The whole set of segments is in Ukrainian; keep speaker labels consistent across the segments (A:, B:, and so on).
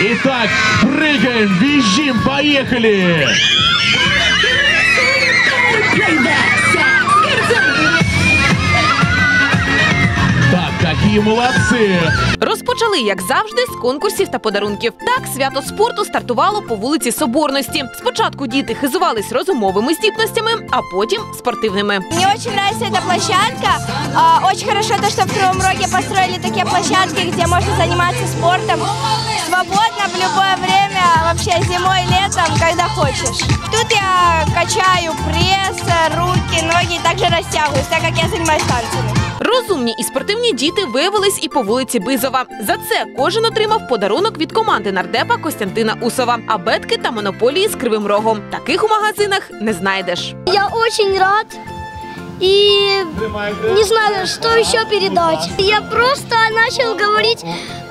A: Итак, прыгаем, визжим, поехали! Так, какие молодцы!
B: Розпочали, як завжди, з конкурсів та подарунків. Так, свято спорту стартувало по вулиці Соборності. Спочатку діти хизувались розумовими здібностями, а потім спортивними.
C: Мне очень нравится эта площадка. А, Очень хорошо то, что в Кривом Роге построили такие площадки, где можно заниматься спортом свободно в любое время, вообще зимой, летом, когда хочешь. Тут я качаю пресс, руки, ноги, также растягиваюсь, так как я занимаюсь танцами.
B: Розумні і спортивні діти виявились і по вулиці Бизова. За це кожен отримав подарунок від команди нардепа Костянтина Усова, абетки та монополії з кривим рогом. Таких у магазинах не знайдеш.
D: Я очень рад и не знаю, что еще передать. Я просто начал говорить,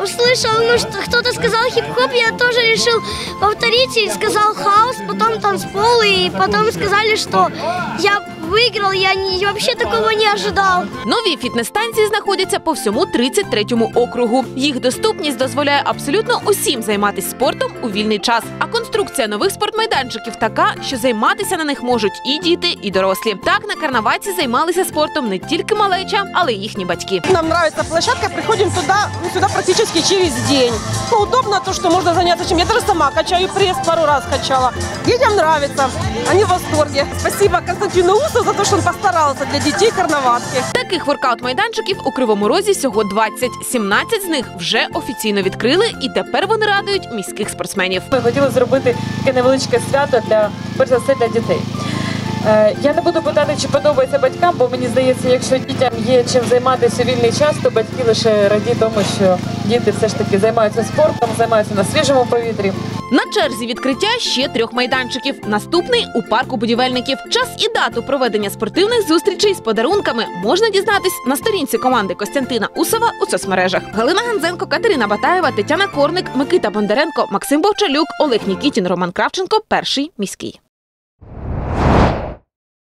D: услышал, ну что кто-то сказал хип-хоп, я тоже решил повторить и сказал хаос, потом танцпол, и потом сказали, что я выиграл, я не, вообще такого не ожидал.
B: Нові фітнес-станції знаходяться по всьому 33-му округу. Їх доступність дозволяє абсолютно усім займатися спортом у вільний час. А конструкція нових спортмайданчиків така, що займатися на них можуть і діти, і дорослі. Так на карнаваці займалися спортом не тільки малеча, але й їхні батьки.
E: Нам нравится площадка, приходим туда, ну, сюда практически через день. Ну, удобно то, что можно заняться чем. Я даже сама качаю пресс, пару раз качала. Детям нравится, они в восторге. Спасибо Константину Усу за то, что он постарался для детей карнаватки.
B: Таких воркаут-майданчиків у Кривому Розі всього 20. 17 з них вже офіційно відкрили, і тепер вони радують міських спортсменів.
F: Ми хотіли зробити таке невеличке свято для перш за все для дітей. Е, Я не буду питати, чи подобається батькам, бо мені здається, якщо дітям є чим займатися вільний час, то батьки лише раді тому, що діти все ж таки займаються спортом, займаються на свіжому повітрі.
B: На черзі відкриття ще трьох майданчиків. Наступний у парку будівельників. Час і дату проведення спортивних зустрічей з подарунками можна дізнатись на сторінці команди Костянтина Усова у соцмережах. Галина Ганзенко, Катерина Батаєва, Тетяна Корник, Микита Бондаренко, Максим Бовчалюк, Олег Нікітін, Роман Кравченко. Перший міський.